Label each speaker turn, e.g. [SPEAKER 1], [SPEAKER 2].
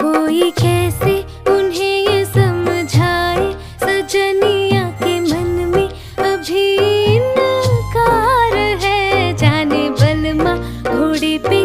[SPEAKER 1] कोई कैसे उन्हें ये समझाए? सजनिया के मन में अभी नकार है। जाने बलमा घोड़े पे